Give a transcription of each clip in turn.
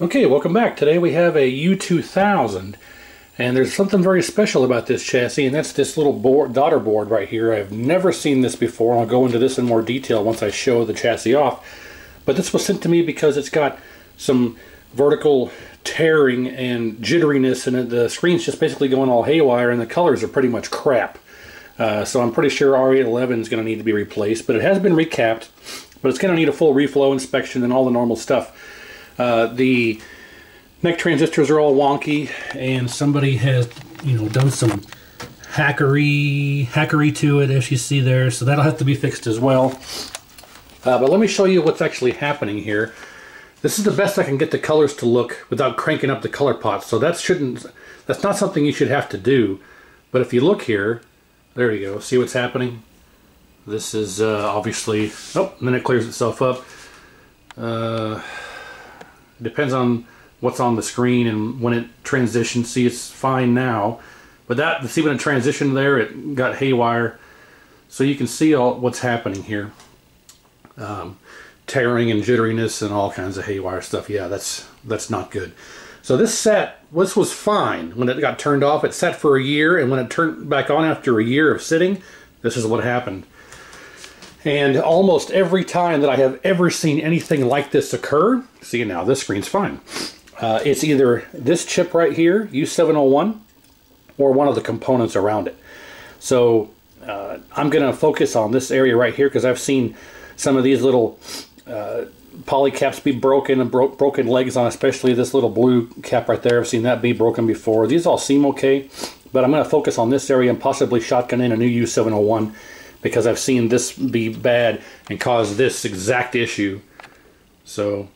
Okay, welcome back. Today we have a U2000 and there's something very special about this chassis and that's this little board, daughter board right here. I've never seen this before. I'll go into this in more detail once I show the chassis off. But this was sent to me because it's got some vertical tearing and jitteriness and the screen's just basically going all haywire and the colors are pretty much crap. Uh, so I'm pretty sure R811 is going to need to be replaced, but it has been recapped, but it's going to need a full reflow inspection and all the normal stuff. Uh, the neck transistors are all wonky, and somebody has, you know, done some hackery, hackery to it, as you see there. So that'll have to be fixed as well. Uh, but let me show you what's actually happening here. This is the best I can get the colors to look without cranking up the color pot. So that shouldn't, that's not something you should have to do. But if you look here, there you go. See what's happening? This is uh, obviously, oh, and then it clears itself up. Uh, depends on what's on the screen and when it transitions. See, it's fine now. But that, see when it transitioned there, it got haywire. So you can see all what's happening here. Um, tearing and jitteriness and all kinds of haywire stuff. Yeah, that's that's not good. So this set, this was fine when it got turned off. It sat for a year, and when it turned back on after a year of sitting, this is what happened. And almost every time that I have ever seen anything like this occur, see now this screen's fine. Uh, it's either this chip right here, U701, or one of the components around it. So uh, I'm going to focus on this area right here because I've seen some of these little uh, poly caps be broken and bro broken legs on especially this little blue cap right there. I've seen that be broken before. These all seem okay, but I'm going to focus on this area and possibly shotgun in a new U701 because I've seen this be bad and cause this exact issue. So,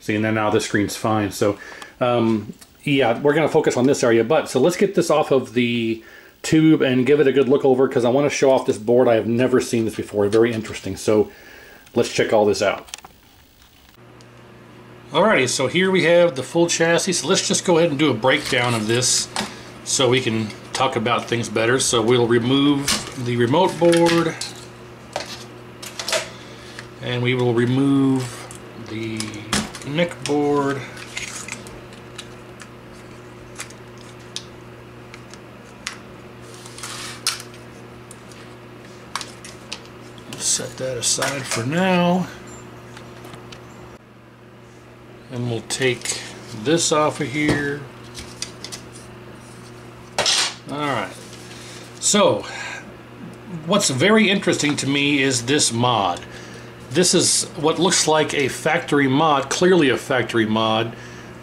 see, and then now the screen's fine. So, um, yeah, we're going to focus on this area. But, so let's get this off of the tube and give it a good look over because I want to show off this board. I have never seen this before. Very interesting. So, let's check all this out. Alrighty, so here we have the full chassis. So let's just go ahead and do a breakdown of this so we can talk about things better. So we'll remove the remote board. And we will remove the neck board. Set that aside for now. And we'll take this off of here Alright. So, what's very interesting to me is this mod. This is what looks like a factory mod, clearly a factory mod,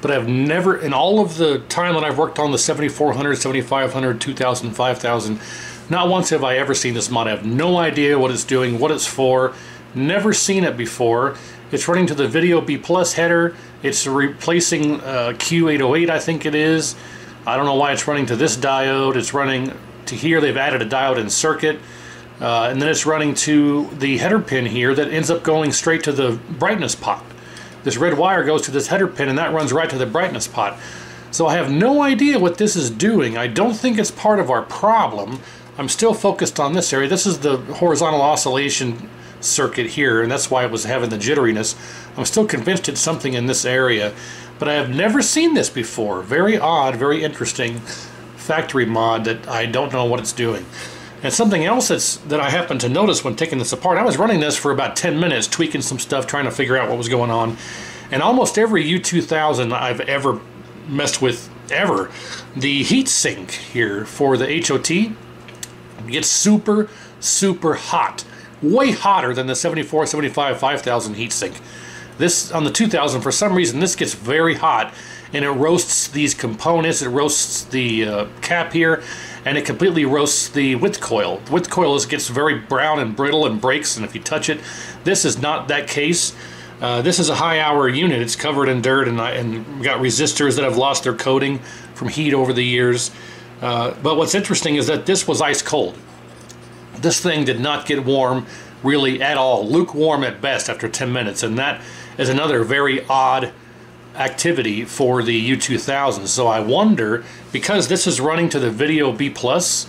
but I've never, in all of the time that I've worked on the 7400, 7500, 2000, 5000, not once have I ever seen this mod. I have no idea what it's doing, what it's for, never seen it before. It's running to the Video B Plus header. It's replacing uh, Q808, I think it is. I don't know why it's running to this diode. It's running to here. They've added a diode in circuit. Uh, and then it's running to the header pin here that ends up going straight to the brightness pot. This red wire goes to this header pin and that runs right to the brightness pot. So I have no idea what this is doing. I don't think it's part of our problem. I'm still focused on this area. This is the horizontal oscillation circuit here and that's why it was having the jitteriness. I'm still convinced it's something in this area. But I have never seen this before. Very odd, very interesting factory mod that I don't know what it's doing. And something else that's, that I happened to notice when taking this apart, I was running this for about 10 minutes, tweaking some stuff, trying to figure out what was going on. And almost every U2000 I've ever messed with, ever, the heat sink here for the HOT gets super, super hot. Way hotter than the 74, 75, 5000 heatsink. This on the 2000, for some reason, this gets very hot and it roasts these components. It roasts the uh, cap here and it completely roasts the width coil. The width coil is, gets very brown and brittle and breaks and if you touch it, this is not that case. Uh, this is a high hour unit. It's covered in dirt and, and got resistors that have lost their coating from heat over the years. Uh, but what's interesting is that this was ice cold. This thing did not get warm really at all, lukewarm at best after 10 minutes, and that is another very odd activity for the U2000. So I wonder, because this is running to the Video B Plus,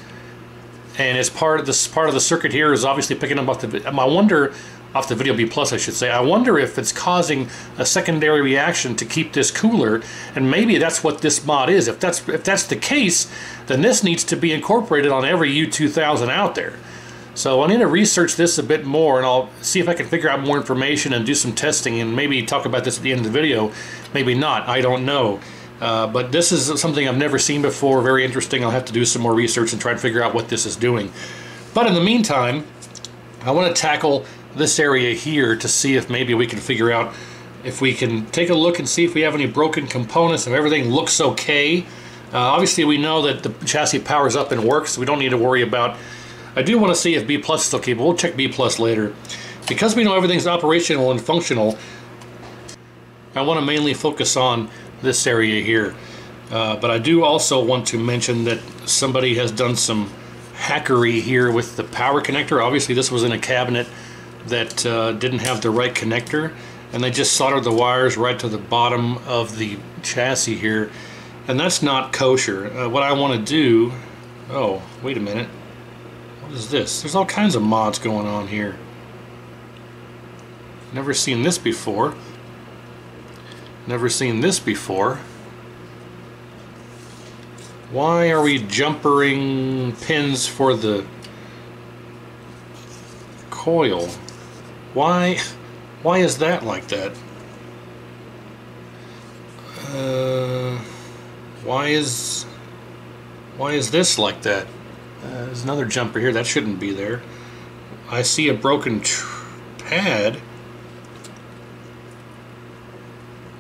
and it's part of this part of the circuit here is obviously picking up off the. I wonder, off the Video B Plus, I should say. I wonder if it's causing a secondary reaction to keep this cooler, and maybe that's what this mod is. If that's if that's the case, then this needs to be incorporated on every U2000 out there. So I need to research this a bit more, and I'll see if I can figure out more information and do some testing, and maybe talk about this at the end of the video. Maybe not. I don't know. Uh, but this is something I've never seen before. Very interesting. I'll have to do some more research and try and figure out what this is doing. But in the meantime, I want to tackle this area here to see if maybe we can figure out if we can take a look and see if we have any broken components, if everything looks okay. Uh, obviously, we know that the chassis powers up and works, so we don't need to worry about... I do want to see if B Plus is okay, but we'll check B Plus later. Because we know everything's operational and functional, I want to mainly focus on this area here. Uh, but I do also want to mention that somebody has done some hackery here with the power connector. Obviously this was in a cabinet that uh, didn't have the right connector and they just soldered the wires right to the bottom of the chassis here and that's not kosher. Uh, what I want to do, oh wait a minute, what is this? There's all kinds of mods going on here. Never seen this before. Never seen this before. Why are we jumpering pins for the coil? Why, why is that like that? Uh, why is, why is this like that? Uh, there's another jumper here. That shouldn't be there. I see a broken pad.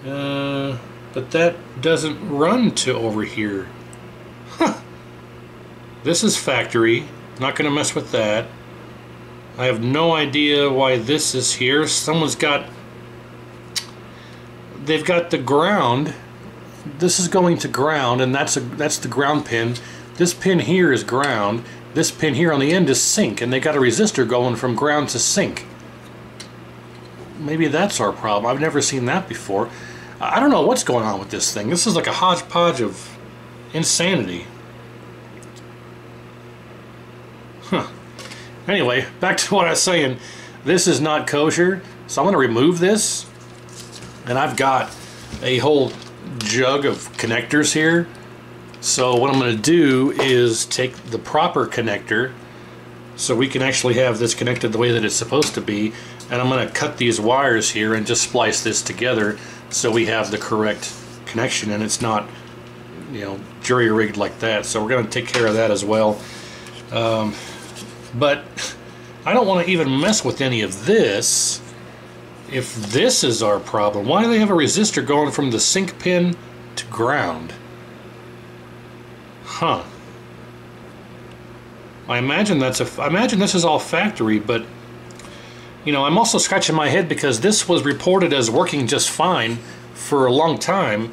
Uh, but that doesn't run to over here. Huh. This is factory. Not going to mess with that. I have no idea why this is here. Someone's got... They've got the ground. This is going to ground, and that's a that's the ground pin. This pin here is ground. This pin here on the end is sync, and they got a resistor going from ground to sync. Maybe that's our problem. I've never seen that before. I don't know what's going on with this thing. This is like a hodgepodge of Insanity. Huh. Anyway, back to what I was saying. This is not kosher, so I'm going to remove this. And I've got a whole jug of connectors here. So what I'm going to do is take the proper connector so we can actually have this connected the way that it's supposed to be and I'm going to cut these wires here and just splice this together so we have the correct connection and it's not you know, jury rigged like that. So we're going to take care of that as well. Um, but I don't want to even mess with any of this. If this is our problem, why do they have a resistor going from the sync pin to ground? Huh. I imagine that's a. I imagine this is all factory, but you know, I'm also scratching my head because this was reported as working just fine for a long time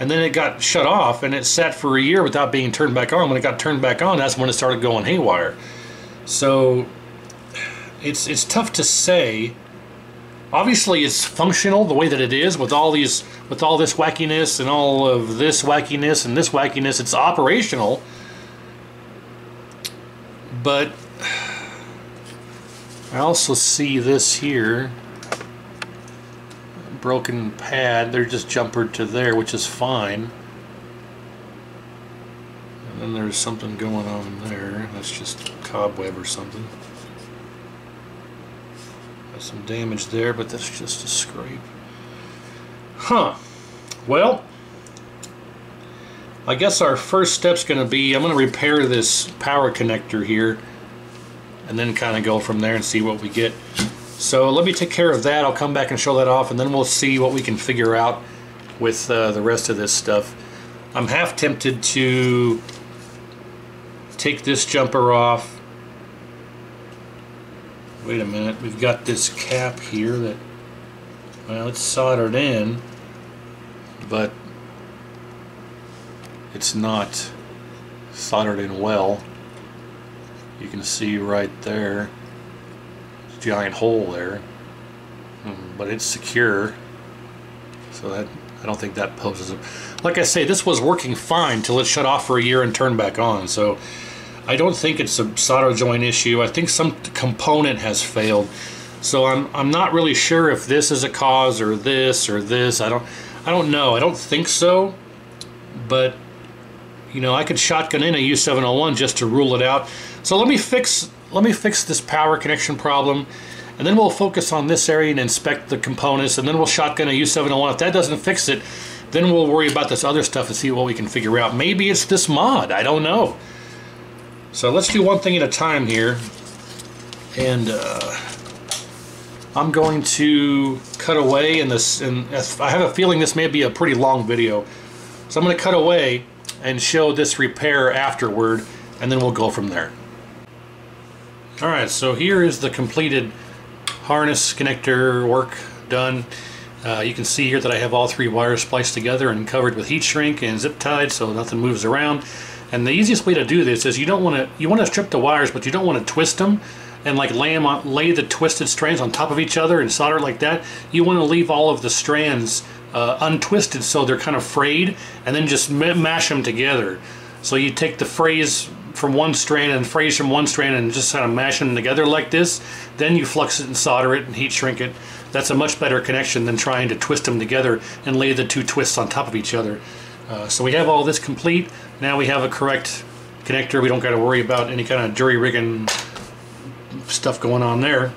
and then it got shut off and it sat for a year without being turned back on. When it got turned back on, that's when it started going haywire. So it's it's tough to say. Obviously, it's functional the way that it is with all these with all this wackiness and all of this wackiness and this wackiness. It's operational, but I also see this here broken pad. They're just jumpered to there, which is fine. And then there's something going on there. That's just cobweb or something. Got some damage there, but that's just a scrape. Huh. Well, I guess our first step's going to be, I'm going to repair this power connector here and then kind of go from there and see what we get. So let me take care of that. I'll come back and show that off and then we'll see what we can figure out with uh, the rest of this stuff. I'm half tempted to take this jumper off. Wait a minute, we've got this cap here that, well, it's soldered in, but it's not soldered in well. You can see right there. Giant hole there. Hmm, but it's secure. So that I don't think that poses a like I say this was working fine till it shut off for a year and turned back on. So I don't think it's a solder joint issue. I think some component has failed So I'm, I'm not really sure if this is a cause or this or this. I don't I don't know. I don't think so. But you know, I could shotgun in a U701 just to rule it out. So let me fix let me fix this power connection problem and then we'll focus on this area and inspect the components and then we'll shotgun a U701. If that doesn't fix it, then we'll worry about this other stuff and see what we can figure out. Maybe it's this mod. I don't know. So let's do one thing at a time here. And uh, I'm going to cut away in this, and I have a feeling this may be a pretty long video. So I'm going to cut away and show this repair afterward, and then we'll go from there. Alright, so here is the completed harness connector work done. Uh, you can see here that I have all three wires spliced together and covered with heat shrink and zip tied so nothing moves around. And the easiest way to do this is you don't want to you want to strip the wires, but you don't want to twist them and like lay them on, lay the twisted strands on top of each other and solder it like that. You want to leave all of the strands uh, untwisted so they're kind of frayed, and then just mash them together. So you take the frays from one strand and frays from one strand and just kind of mash them together like this. Then you flux it and solder it and heat shrink it. That's a much better connection than trying to twist them together and lay the two twists on top of each other. Uh, so we have all this complete. Now we have a correct connector. We don't got to worry about any kind of jury rigging stuff going on there.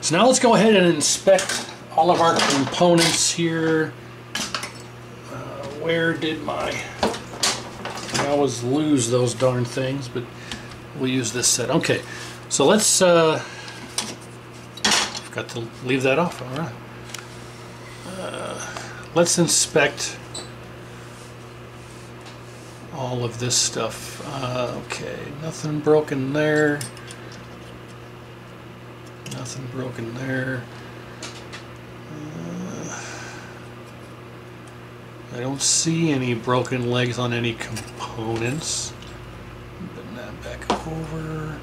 So now let's go ahead and inspect all of our components here. Uh, where did my... I always lose those darn things, but we'll use this set. Okay, so let's... Uh, got to leave that off, all right. Uh, let's inspect all of this stuff. Uh, okay, nothing broken there. Nothing broken there. Uh, I don't see any broken legs on any components. Bring that back over.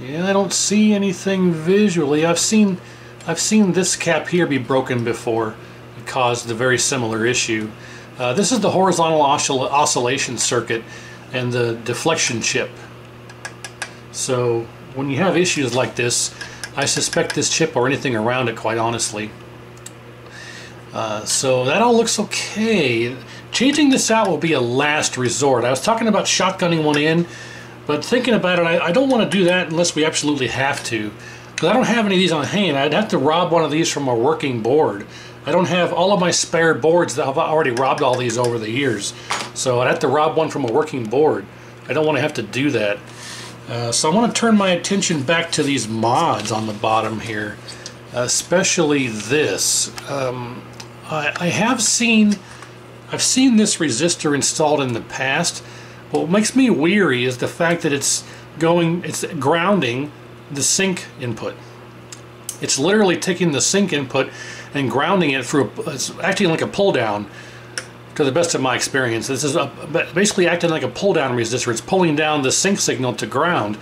Yeah, I don't see anything visually. I've seen I've seen this cap here be broken before. It caused a very similar issue. Uh, this is the horizontal oscillation circuit and the deflection chip. So when you have issues like this, I suspect this chip or anything around it, quite honestly. Uh, so that all looks okay. Changing this out will be a last resort. I was talking about shotgunning one in, but thinking about it, I, I don't want to do that unless we absolutely have to. Because I don't have any of these on hand. I'd have to rob one of these from a working board. I don't have all of my spare boards that I've already robbed all these over the years. So I'd have to rob one from a working board. I don't want to have to do that. Uh, so I want to turn my attention back to these mods on the bottom here, especially this. Um, I, I, have seen, I've seen this resistor installed in the past. What makes me weary is the fact that it's going, it's grounding the sync input. It's literally taking the sync input and grounding it through, a, it's acting like a pull down to the best of my experience. This is a, basically acting like a pull down resistor. It's pulling down the sync signal to ground.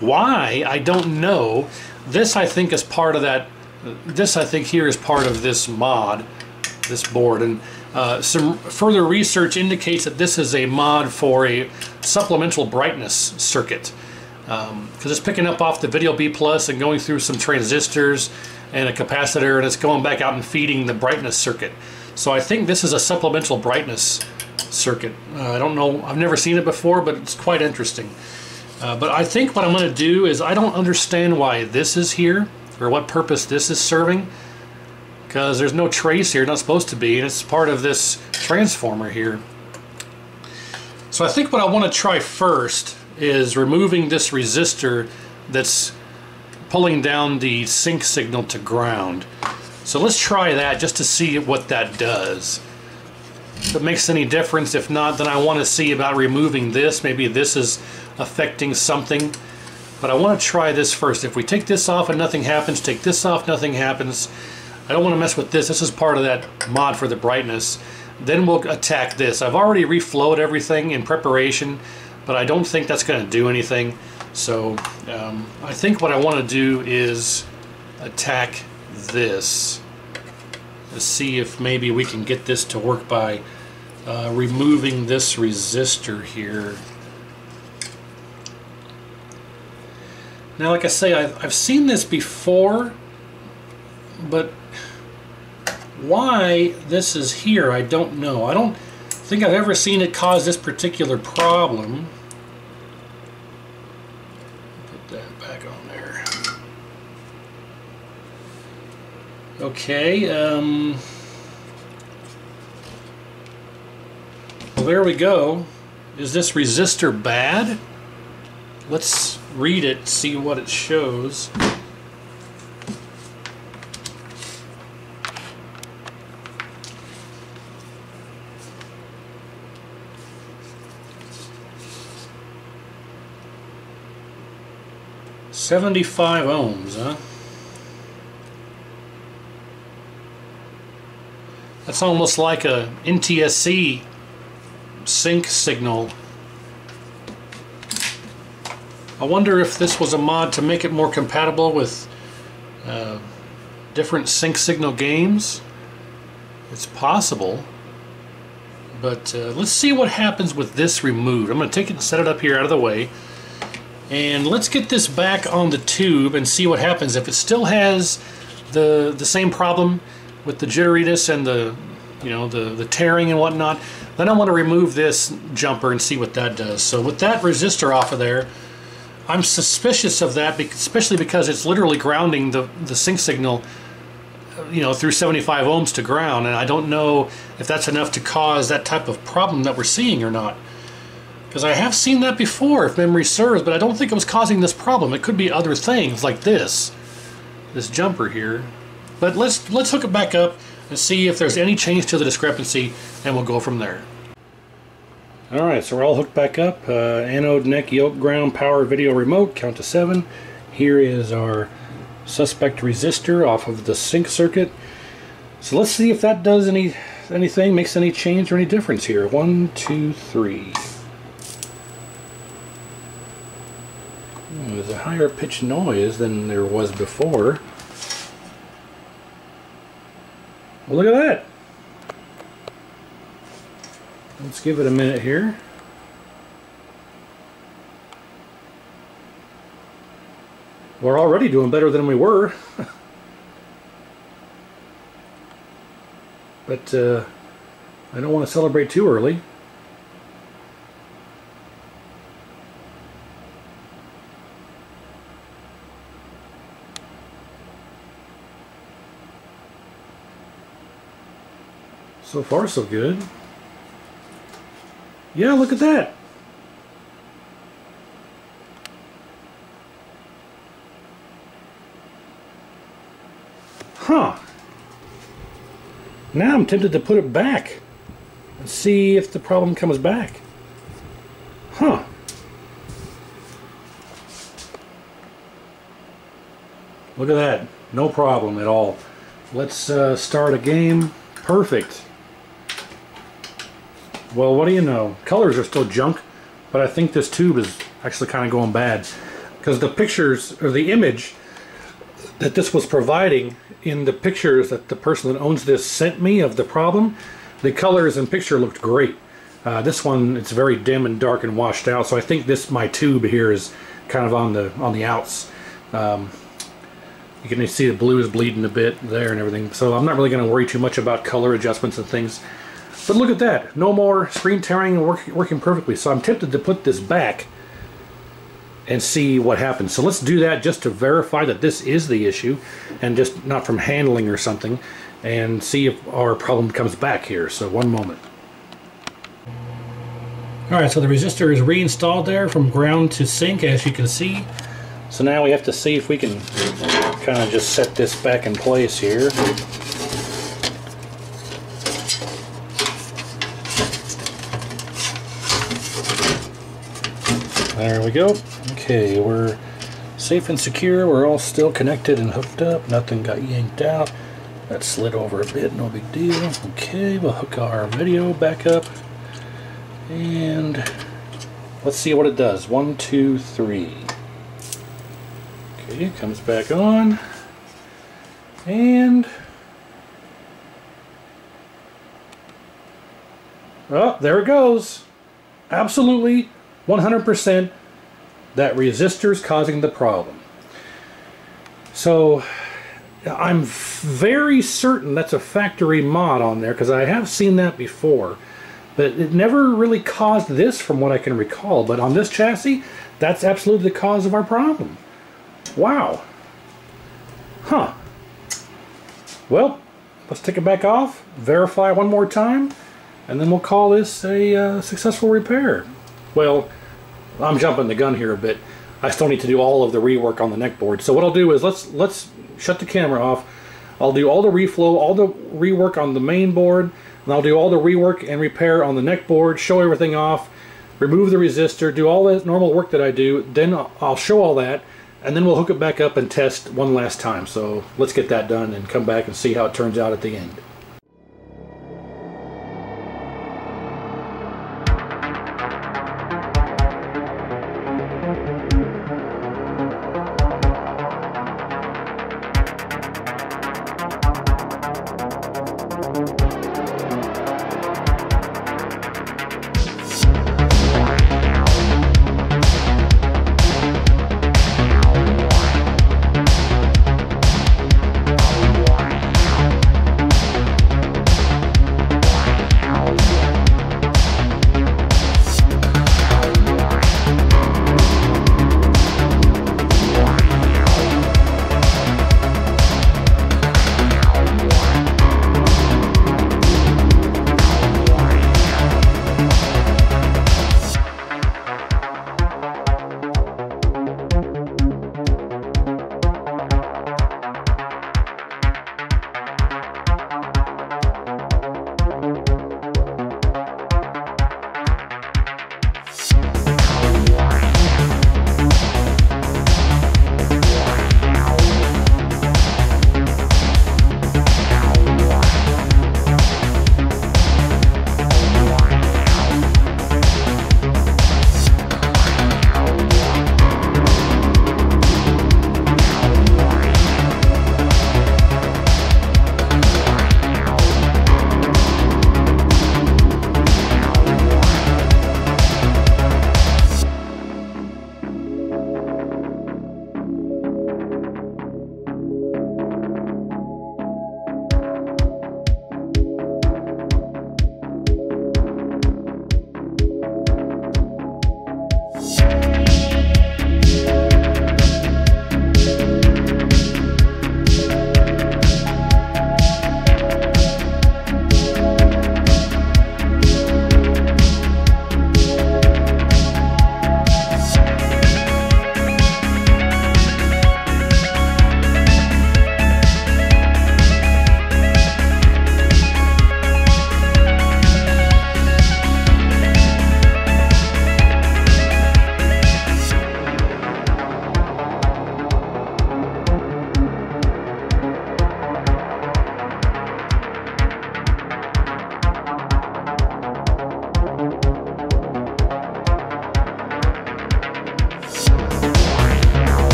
Why? I don't know. This I think is part of that. This I think here is part of this mod, this board. And uh, some further research indicates that this is a mod for a supplemental brightness circuit. Because um, it's picking up off the Video B Plus and going through some transistors and a capacitor and it's going back out and feeding the brightness circuit. So I think this is a supplemental brightness circuit. Uh, I don't know, I've never seen it before, but it's quite interesting. Uh, but I think what I'm going to do is I don't understand why this is here, or what purpose this is serving, because there's no trace here, not supposed to be, and it's part of this transformer here. So I think what I want to try first is removing this resistor that's pulling down the sync signal to ground. So let's try that just to see what that does. If it makes any difference, if not, then I want to see about removing this. Maybe this is affecting something. But I want to try this first. If we take this off and nothing happens, take this off, nothing happens. I don't want to mess with this. This is part of that mod for the brightness. Then we'll attack this. I've already reflowed everything in preparation, but I don't think that's going to do anything. So um, I think what I want to do is attack this to see if maybe we can get this to work by uh, removing this resistor here. Now, like I say, I've, I've seen this before, but why this is here, I don't know. I don't think I've ever seen it cause this particular problem. Put that back on there. Okay, um, well, there we go. Is this resistor bad? Let's read it, see what it shows. Seventy-five ohms, huh? That's almost like a NTSC sync signal I wonder if this was a mod to make it more compatible with uh, different sync signal games. It's possible. But uh, let's see what happens with this removed. I'm going to take it and set it up here out of the way. And let's get this back on the tube and see what happens. If it still has the the same problem with the jitteriness and the you know the, the tearing and whatnot, then I want to remove this jumper and see what that does. So with that resistor off of there, I'm suspicious of that, especially because it's literally grounding the, the sync signal, you know, through 75 ohms to ground, and I don't know if that's enough to cause that type of problem that we're seeing or not. Because I have seen that before, if memory serves, but I don't think it was causing this problem. It could be other things like this, this jumper here. But let's let's hook it back up and see if there's any change to the discrepancy, and we'll go from there. Alright, so we're all hooked back up. Uh, anode, neck, yoke, ground, power, video, remote, count to seven. Here is our suspect resistor off of the sync circuit. So let's see if that does any anything, makes any change or any difference here. One, two, three. Hmm, there's a higher pitch noise than there was before. Well, look at that. Let's give it a minute here. We're already doing better than we were. but uh, I don't want to celebrate too early. So far so good. Yeah, look at that. Huh. Now I'm tempted to put it back and see if the problem comes back. Huh. Look at that. No problem at all. Let's uh, start a game. Perfect. Well, what do you know? Colors are still junk, but I think this tube is actually kind of going bad. Because the pictures, or the image that this was providing in the pictures that the person that owns this sent me of the problem, the colors and picture looked great. Uh, this one, it's very dim and dark and washed out, so I think this, my tube here is kind of on the on the outs. Um, you can see the blue is bleeding a bit there and everything, so I'm not really going to worry too much about color adjustments and things. But look at that. No more screen tearing and work, working perfectly. So I'm tempted to put this back and see what happens. So let's do that just to verify that this is the issue and just not from handling or something and see if our problem comes back here. So one moment. Alright, so the resistor is reinstalled there from ground to sync as you can see. So now we have to see if we can kind of just set this back in place here. There we go. Okay, we're safe and secure. We're all still connected and hooked up. Nothing got yanked out. That slid over a bit, no big deal. Okay, we'll hook our video back up. And let's see what it does. One, two, three. Okay, it comes back on. And... Oh, there it goes. Absolutely 100% that resistor is causing the problem. So I'm very certain that's a factory mod on there because I have seen that before. But it never really caused this from what I can recall. But on this chassis, that's absolutely the cause of our problem. Wow. Huh. Well, let's take it back off, verify one more time, and then we'll call this a uh, successful repair. Well, I'm jumping the gun here a bit. I still need to do all of the rework on the neck board. So what I'll do is let's let's shut the camera off. I'll do all the reflow, all the rework on the main board, and I'll do all the rework and repair on the neck board, show everything off, remove the resistor, do all the normal work that I do. Then I'll show all that, and then we'll hook it back up and test one last time. So let's get that done and come back and see how it turns out at the end.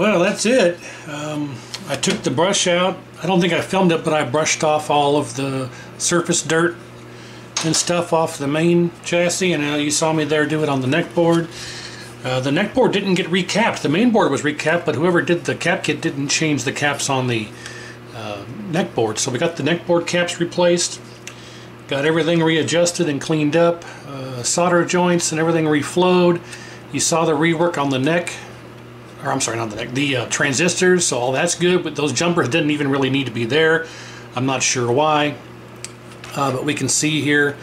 Well, that's it. Um, I took the brush out. I don't think I filmed it, but I brushed off all of the surface dirt and stuff off the main chassis, and uh, you saw me there do it on the neck board. Uh, the neck board didn't get recapped. The main board was recapped, but whoever did the cap kit didn't change the caps on the uh, neck board. So we got the neck board caps replaced, got everything readjusted and cleaned up, uh, solder joints and everything reflowed. You saw the rework on the neck, or I'm sorry, not the neck, the uh, transistors, so all that's good, but those jumpers didn't even really need to be there. I'm not sure why, uh, but we can see here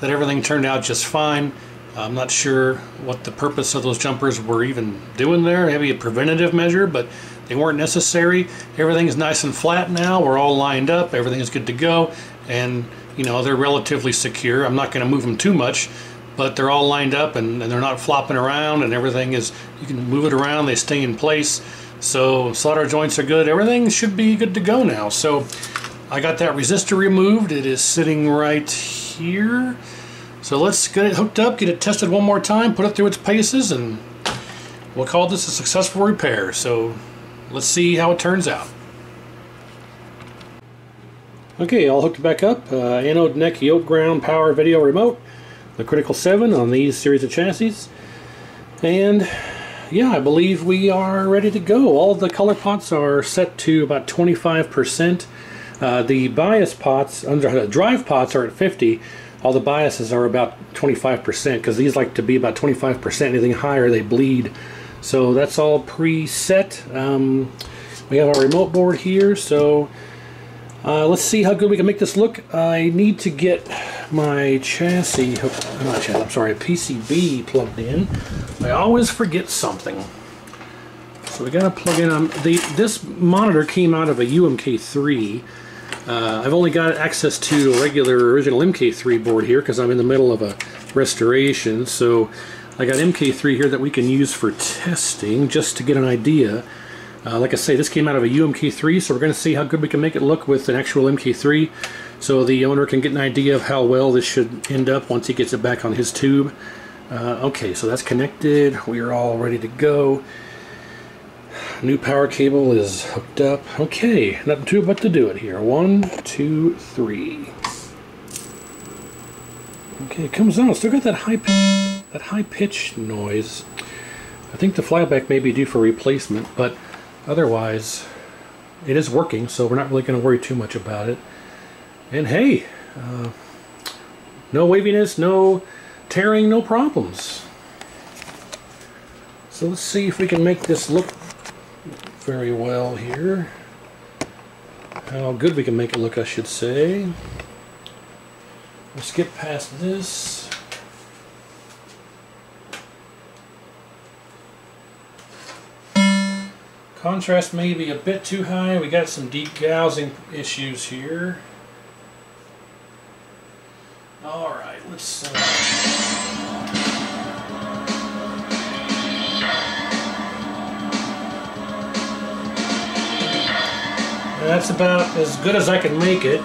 that everything turned out just fine. I'm not sure what the purpose of those jumpers were even doing there, maybe a preventative measure, but they weren't necessary. Everything's nice and flat now. We're all lined up. Everything is good to go. And, you know, they're relatively secure. I'm not going to move them too much, but they're all lined up and, and, they're not flopping around and everything is, you can move it around. They stay in place. So solder joints are good. Everything should be good to go now. So I got that resistor removed. It is sitting right here. So let's get it hooked up, get it tested one more time, put it through its paces, and we'll call this a successful repair. So let's see how it turns out. Okay, all hooked back up. Uh, anode neck yoke ground power video remote. The Critical 7 on these series of chassis. And yeah, I believe we are ready to go. All the color pots are set to about 25%. Uh, the bias pots, under the drive pots are at 50 all the biases are about 25% because these like to be about 25%. Anything higher, they bleed. So that's all preset. Um, we have our remote board here, so uh, let's see how good we can make this look. I need to get my chassis, not chassis, I'm sorry, PCB plugged in. I always forget something. So we got to plug in. Um, the this monitor came out of a UMK3. Uh, I've only got access to a regular original MK3 board here because I'm in the middle of a restoration. So I got MK3 here that we can use for testing just to get an idea. Uh, like I say, this came out of a UMK3, so we're going to see how good we can make it look with an actual MK3 so the owner can get an idea of how well this should end up once he gets it back on his tube. Uh, okay, so that's connected. We are all ready to go. New power cable is hooked up. Okay, nothing too but to do it here. One, two, three. Okay, it comes on. Still got that high that high pitch noise. I think the flyback may be due for replacement, but otherwise it is working, so we're not really going to worry too much about it. And hey, uh, no waviness, no tearing, no problems. So let's see if we can make this look very well here. How good we can make it look, I should say. Let's skip past this. Contrast may be a bit too high. We got some degaussing issues here. Alright, let's... Uh That's about as good as I can make it.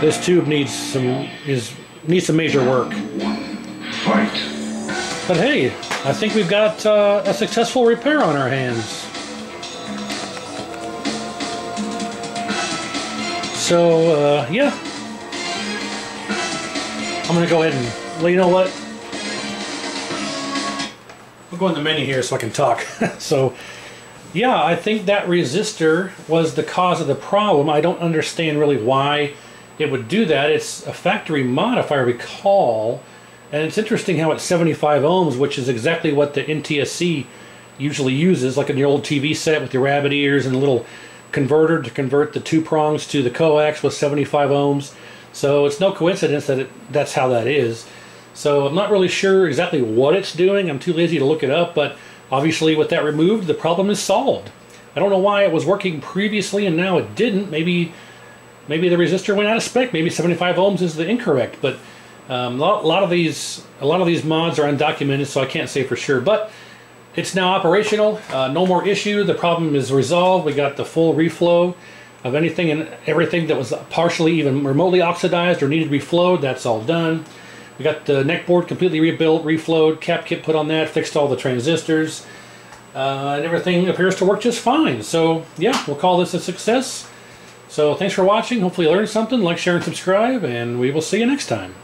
This tube needs some is needs some major work. But hey, I think we've got uh, a successful repair on our hands. So uh, yeah, I'm gonna go ahead and well, you know what? I'll go in the menu here so I can talk. so, yeah, I think that resistor was the cause of the problem. I don't understand really why it would do that. It's a factory mod, if I recall. And it's interesting how it's 75 ohms, which is exactly what the NTSC usually uses, like in your old TV set with your rabbit ears and little converter to convert the two prongs to the coax with 75 ohms. So it's no coincidence that it, that's how that is. So I'm not really sure exactly what it's doing. I'm too lazy to look it up, but obviously with that removed, the problem is solved. I don't know why it was working previously and now it didn't. Maybe maybe the resistor went out of spec. Maybe 75 ohms is the incorrect, but um, a lot of these a lot of these mods are undocumented, so I can't say for sure. But it's now operational. Uh, no more issue. The problem is resolved. We got the full reflow of anything and everything that was partially even remotely oxidized or needed to be flowed. That's all done. We got the neck board completely rebuilt, reflowed, cap kit put on that, fixed all the transistors, uh, and everything appears to work just fine. So yeah, we'll call this a success. So thanks for watching. Hopefully you learned something. Like, share, and subscribe, and we will see you next time.